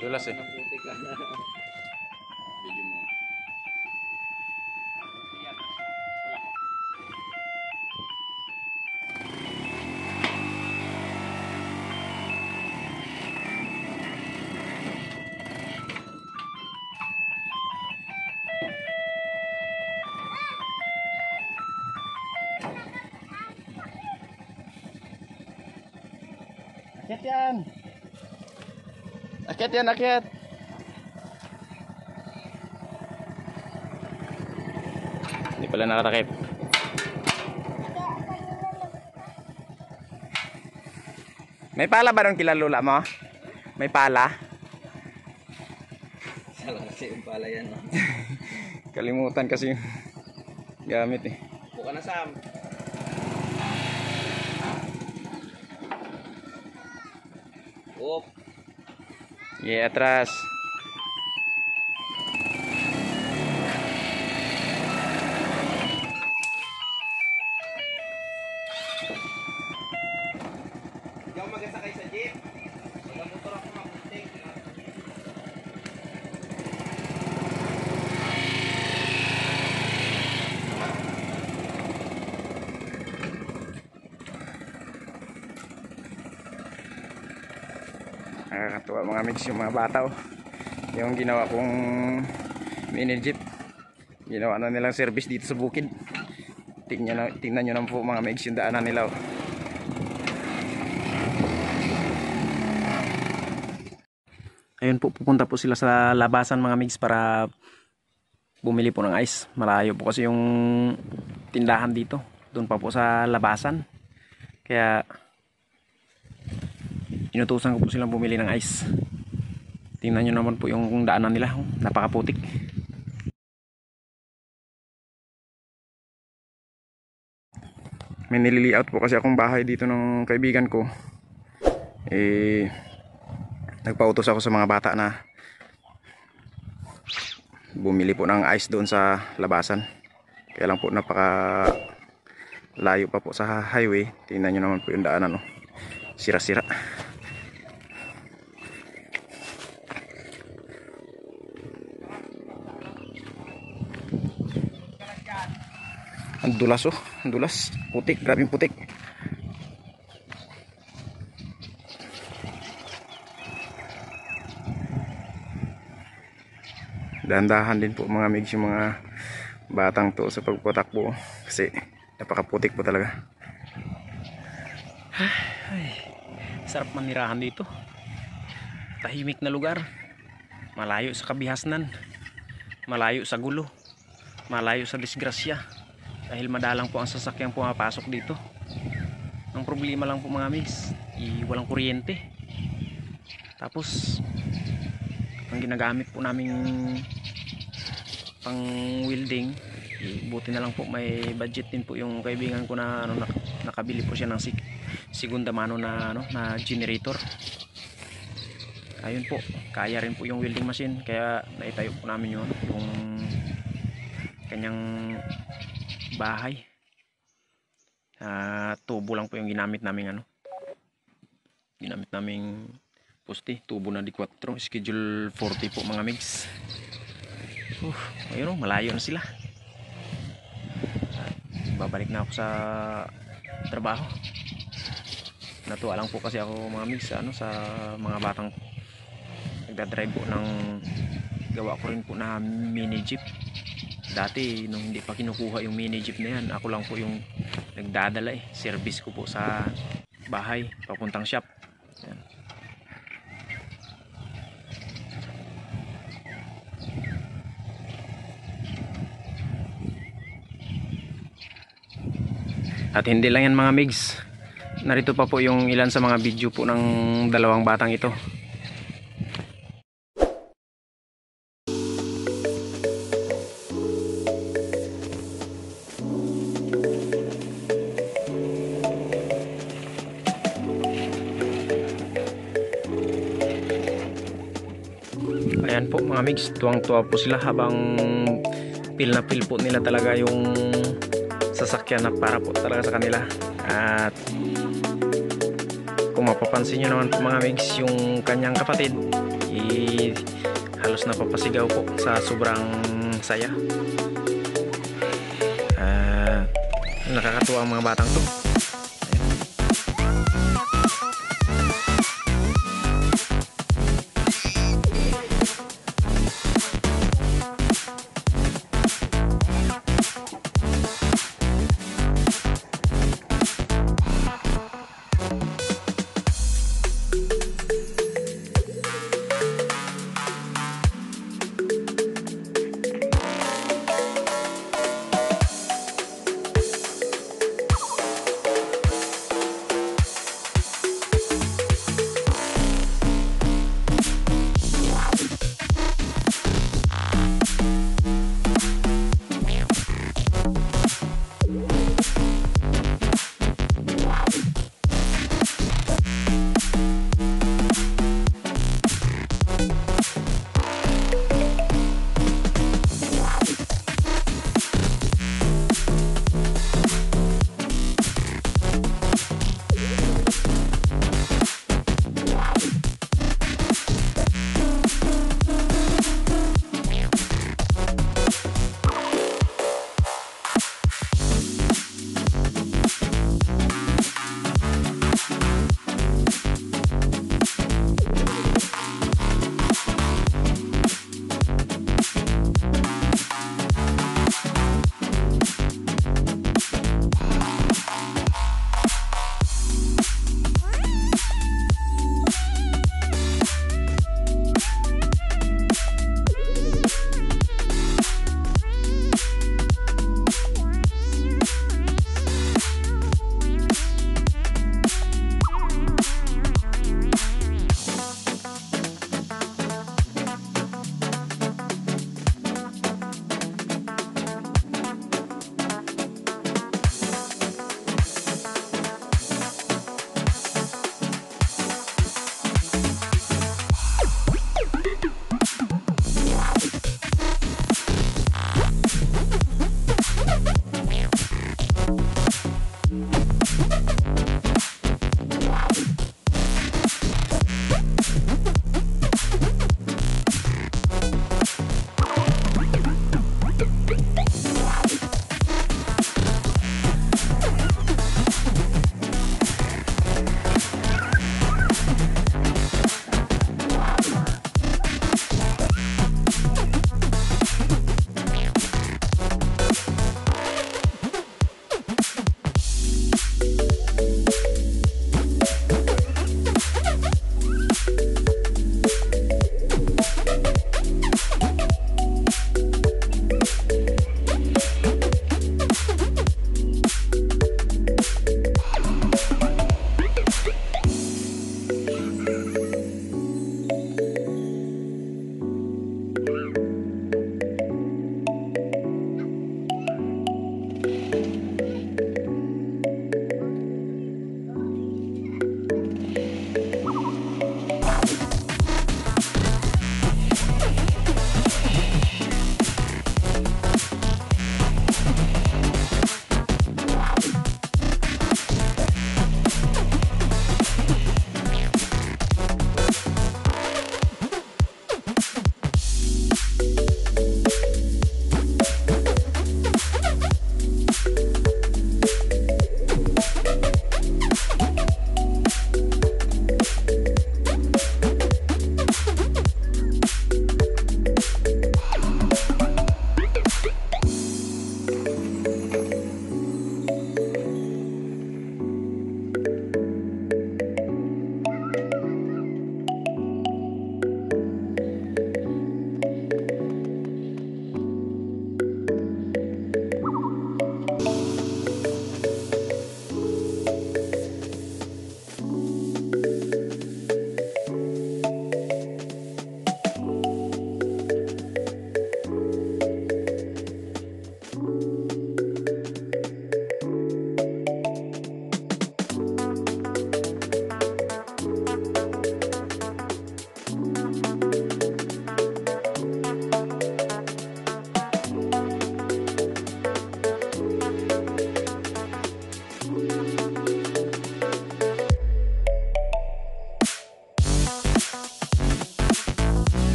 Dulas eh. Video mo. Yan. Akit yan, akit. Hindi pala nakatakip. May pala ba doon kila lula mo? May pala? Salah kasi yung pala yan. No? Kalimutan kasi yung gamit eh. Buka na Sam. Op. E atrás. Nakakatuwa mga mix yung mga bata oh. Yung ginawa kong mini jeep. Ginawa na nilang service dito sa bukid. Tingnan, na, tingnan nyo naman po mga mix yung daanan nila oh. Ayun po, pupunta po sila sa labasan mga mix para bumili po ng ice. Malayo po kasi yung tindahan dito. Doon pa po sa labasan. Kaya inutusan ko po silang bumili ng ice. Tingnan nyo naman po yung daanan nila. Napakaputik. May nililiaut po kasi akong bahay dito ng kaibigan ko. Eh, nagpautos ako sa mga bata na bumili po ng ice doon sa labasan. Kaya lang po napaka layo pa po sa highway. Tingnan nyo naman po yung daanan. Oh. Sira-sira. Ang dulas oh, ang dulas. Putik, grabing putik. Dahan-dahan din po mga migs yung mga batang to sa pagpatakbo kasi napakaputik po talaga. Ay, sarap manirahan dito. Tahimik na lugar. Malayo sa kabihasnan. Malayo sa gulo. Malayo sa disgrasya dahil madalang po ang sasakyang pumapasok dito. Ang problema lang po mga miss i walang kuryente. Tapos ang ginagamit po naming pang welding buti na lang po may budget din po yung kaibigan ko na ano, nak nakabili po siya ng sig segunda mano na ano na generator. Ayun po kaya rin po yung welding machine kaya naitayo po namin yun yung kanyang bahay. Ah, tubo lang po yung ginamit namin ano. Ginamit naming poste tubo na di 4 schedule 40 po mga mix uh, ayun o malayo na sila. Babalik na ako sa trabaho. Natuwa lang po kasi ako mga mix ano, sa mga batang nagdadrive po ng gawa ko rin po na mini jeep dati nung hindi pa kinukuha yung mini jeep na yan ako lang po yung nagdadala eh. Service ko po sa bahay papuntang shop. Yan. at hindi lang yan mga migs. Narito pa po yung ilan sa mga video po ng dalawang batang ito Ayan po mga migs, tuwang-tuwa po sila habang feel na feel po nila talaga yung sasakyan na para po talaga sa kanila. At kung mapapansin nyo naman po mga migs, yung kanyang kapatid Eh, halos napapasigaw po sa sobrang saya. Ah, nakakatuwa ang mga batang to.